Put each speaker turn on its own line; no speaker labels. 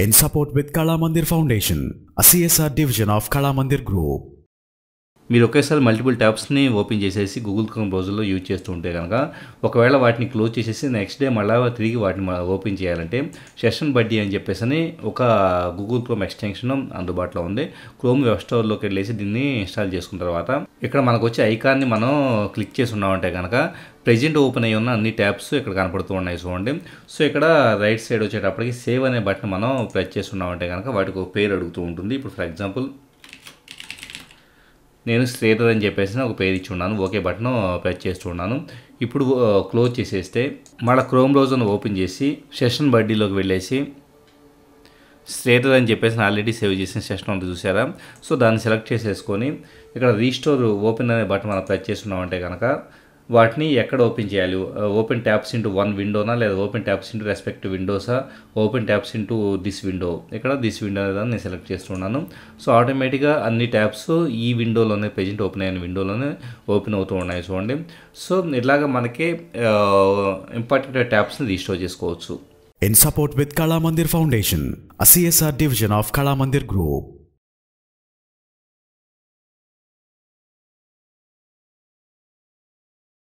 in support with Kala Mandir Foundation, a CSR division of Kala Mandir Group.
మీరు ఒకేసారి multiple ట్యాబ్స్ని open చేసేసి Google Chrome బ్రౌజర్లో use చేస్తూ ఉంటే కనుక ఒకవేళ వాటిని క్లోజ్ చేసేసి నెక్స్ట్ డే మళ్ళీ తిరిగి వాటిని ఓపెన్ చేయాలంటే సెషన్ బడ్డీ అని చెప్పేసి అని ఒక గూగుల్ క్రోమ్ ఎక్స్టెన్షన్ అందుబాటులో ఉంది. క్రోమ్ వెబ్ స్టోర్లోకి వెళ్ళేసి దీన్ని ఇన్స్టాల్ చేసుకున్న తర్వాత ఇక్కడ మనకు వచ్చే ఐకాన్ని మనం క్లిక్ చేసి ఉన్నామంటే కనుక ప్రెజెంట్ ఓపెన్ అయ్యి ఉన్న అన్ని ట్యాబ్స్ ఇక్కడ కనపడుతూ ఉన్నాయి చూడండి. సో ఇక్కడ రైట్ సైడ్ వచ్చేటప్పటికి సేవ్ అనే బటన్ మనం ప్రెస్ చేస్తున్నామంటే కనుక వాటికి ఒక పేరు అడుగుతూ ఉంటుంది. ఇప్పుడు ఫర్ ఎగ్జాంపుల్ నేను శ్రీధర్ అని చెప్పేసి ఒక పేరు ఇచ్చి ఉన్నాను. ఓకే బటన్ ప్రెస్ చేస్తున్నాను ఇప్పుడు క్లోజ్ చేసేస్తే మళ్ళీ క్రోమ్ బ్రౌజర్ను ఓపెన్ చేసి సెషన్ బడ్డీలోకి వెళ్ళేసి శ్రీధర్ అని చెప్పేసి ఆల్రెడీ సేవ్ చేసిన సెషన్ ఉంది చూసారా? సో దాన్ని సెలెక్ట్ చేసేసుకొని ఇక్కడ రీస్టోర్ ఓపెన్ అనే బటన్ మనం ప్రెస్ చేస్తున్నామంటే కనుక వాటిని ఎక్కడ ఓపెన్ చేయాలి? ఓపెన్ ట్యాప్స్ ఇంటూ వన్ విండోనా? లేదా open tabs into respective విండోసా? Open tabs into this window? ఇక్కడ దిస్ విండో అనేది నేను సెలెక్ట్ చేస్తున్నాను. సో ఆటోమేటిక్గా అన్ని ట్యాబ్స్ ఈ విండోలోనే ప్రజెంట్ ఓపెన్ అయిన విండోలోనే ఓపెన్ అవుతూ ఉన్నాయి చూడండి. సో ఇలాగ మనకి ఇంపార్టెంట్ ట్యాబ్స్ని రీస్టోర్ చేసుకోవచ్చు.
In support with Kalamandir foundation Foundation, division of Kalamandir group